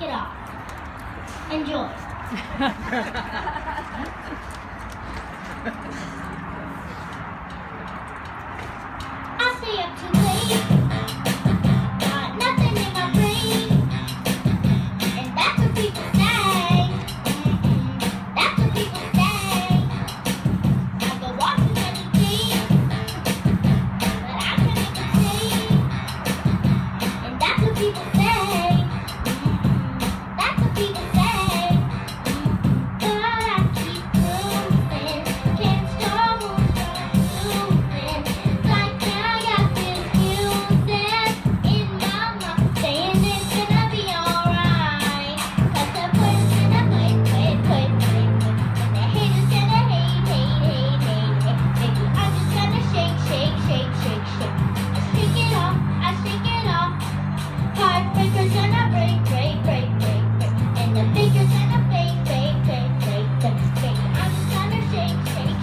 Knock it off. Enjoy.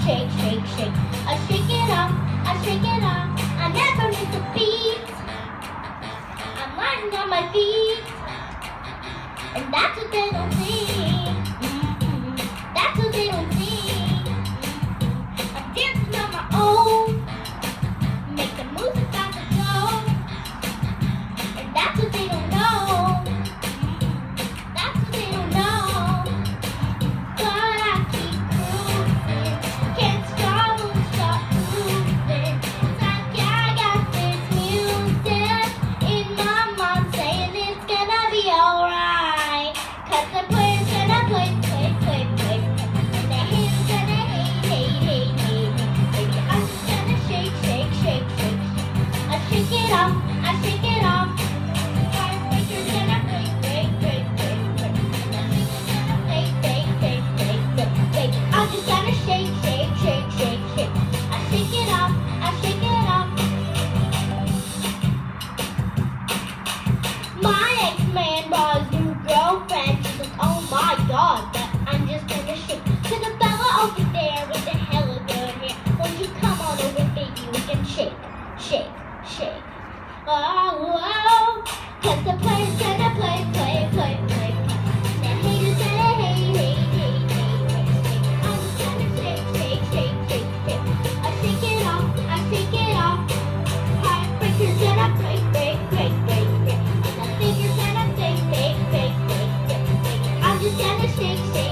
shake, shake, shake. I shake it off, I shake it off. I never miss a beat. I'm lying on my feet. kept the and a shake shake.